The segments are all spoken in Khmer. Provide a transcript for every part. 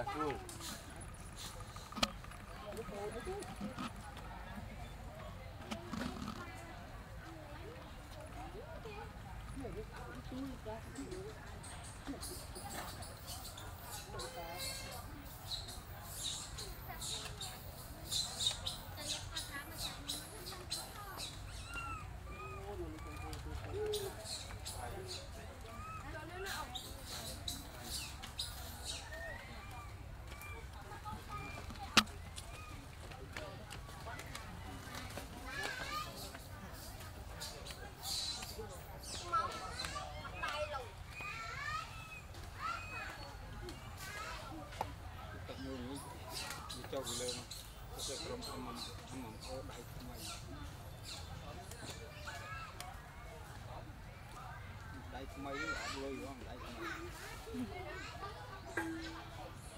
Ah, cool. វាចូលពីលើមកទៅក្រុមអំអំអំអំអូដៃថ្មីដៃថ្មីអត់លុយហ្មងដៃថ្មី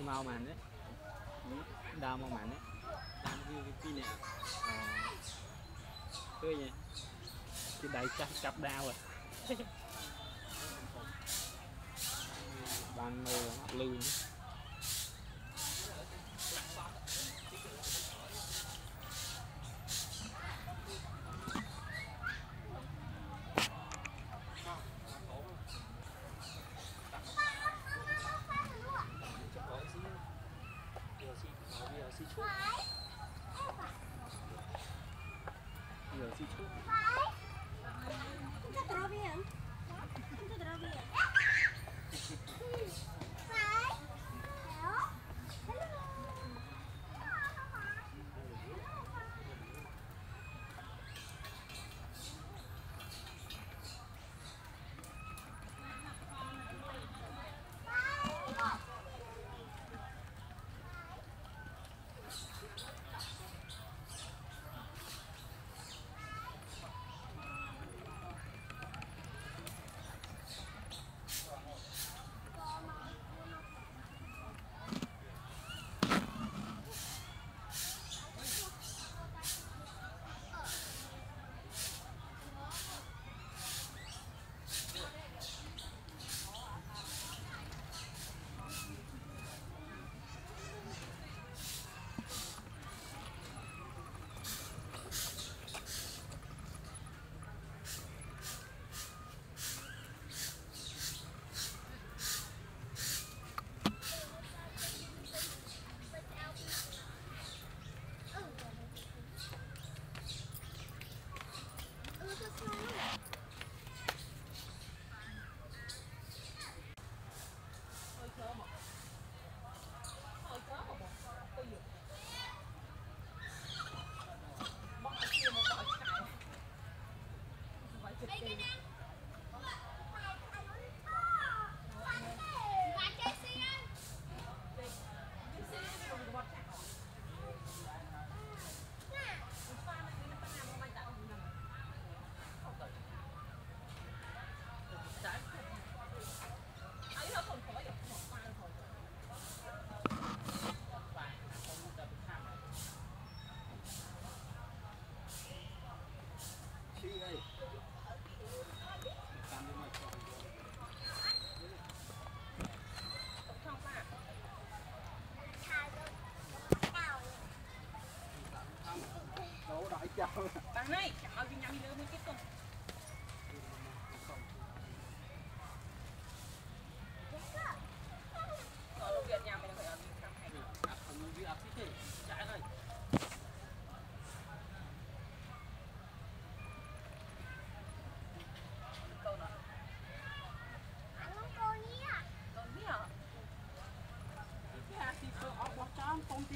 មកម៉ានទេដើមមកម៉ានទេតាមវាវាពីរនាក់ឃើញទេគឺដៃចាស់ចាប់ដាវហ៎បានមើលអត់លឺ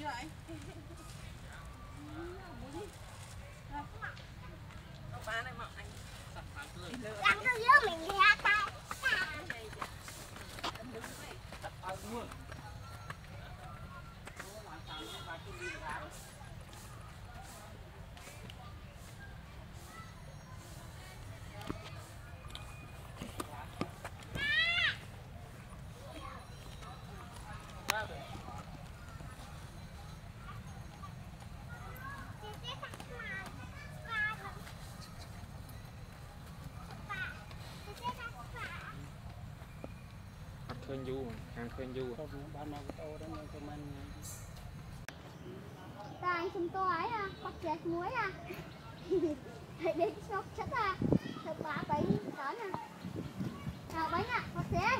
rồi nó bán này mà anh sắp bán cười đang cứ giữa mình ra tay Hãy subscribe cho kênh Ghiền Mì Gõ Để không bỏ lỡ những video hấp dẫn ញយូរហាងឃើញយូរ Không, ban nào có ô đó nên cho mình តាអញសុំតអីអាបាក់ចេះមួយអាហើយដេកស្នុកចិត្តអាទៅបាបៃដល់ណាអាបៃណាបាក់ចេះ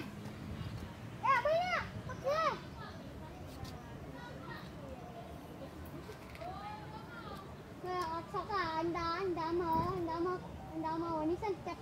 អេបៃណាបាក់ចេះគឺអត់ឆក់អាអញដាអញដាមកអញដាមកអញដាមកនេះសិនចាប់